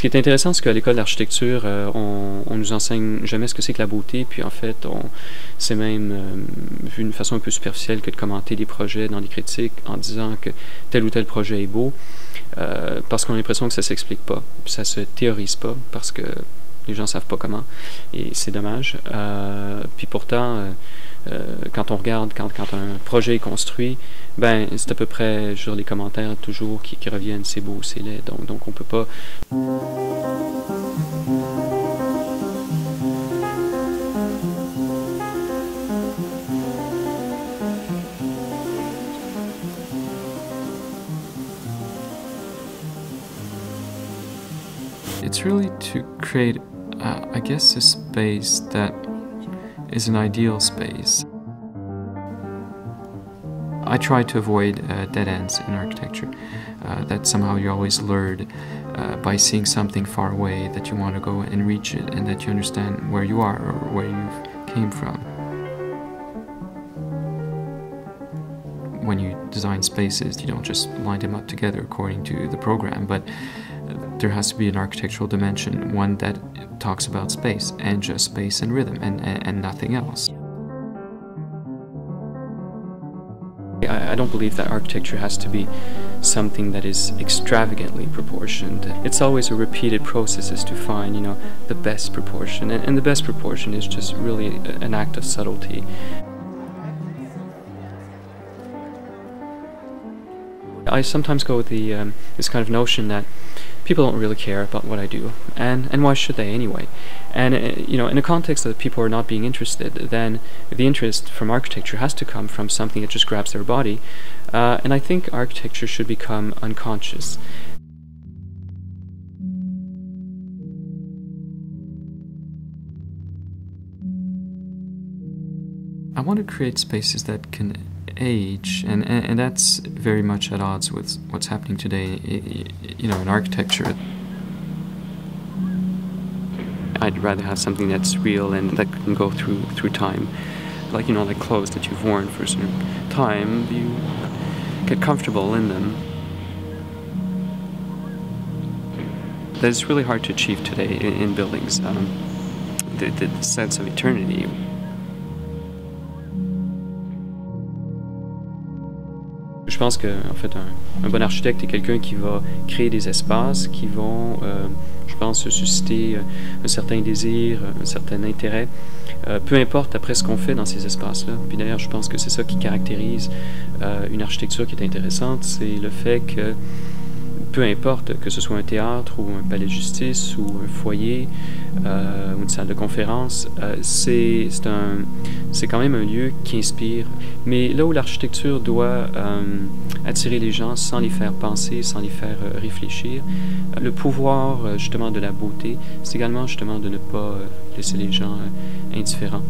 Ce qui est intéressant, c'est qu'à l'école d'architecture, euh, on, on nous enseigne jamais ce que c'est que la beauté, puis en fait, on c'est même euh, vu d'une façon un peu superficielle que de commenter des projets dans des critiques en disant que tel ou tel projet est beau, euh, parce qu'on a l'impression que ça s'explique pas, ça se théorise pas, parce que les gens savent pas comment, et c'est dommage. puis pourtant, quand on regarde, quand, un projet est construit, ben c'est à peu près sur les commentaires toujours qui, reviennent, c'est beau, c'est laid, donc, donc on peut pas... It's really to create, uh, I guess, a space that is an ideal space. I try to avoid uh, dead ends in architecture, uh, that somehow you're always lured uh, by seeing something far away that you want to go and reach it and that you understand where you are or where you came from. When you design spaces, you don't just line them up together according to the program, but there has to be an architectural dimension, one that talks about space and just space and rhythm and, and, and nothing else. I, don't believe that architecture has to be something that is extravagantly proportioned. It's always a repeated process is to find, you know, the best proportion. And, and the best proportion is just really an act of subtlety. I sometimes go with the um, this kind of notion that people don't really care about what I do, and and why should they anyway? And uh, you know, in a context that people are not being interested, then the interest from architecture has to come from something that just grabs their body, uh, and I think architecture should become unconscious. I want to create spaces that can age, and, and, that's very much at odds with what's happening today, you know, in architecture. I'd rather have something that's real and that can go through through time. Like, you know, like clothes that you've worn for a certain time, you get comfortable in them. That is really hard to achieve today in, in buildings, um, the, the sense of eternity. Pense que en fait, un, bon architecte est quelqu'un qui va créer des espaces qui vont, euh, je pense, susciter euh, un certain désir, un certain intérêt, euh, peu importe après ce qu'on fait dans ces espaces-là. Puis d'ailleurs, je pense que c'est ça qui caractérise une architecture qui est intéressante, c'est le fait que peu importe que ce soit un théâtre ou un palais de justice ou un foyer euh, ou une salle de conférence, euh, c'est quand même un lieu qui inspire. Mais là où l'architecture doit euh, attirer les gens sans les faire penser, sans les faire euh, réfléchir, le pouvoir euh, justement de la beauté, c'est également justement de ne pas euh, laisser les gens indifférents.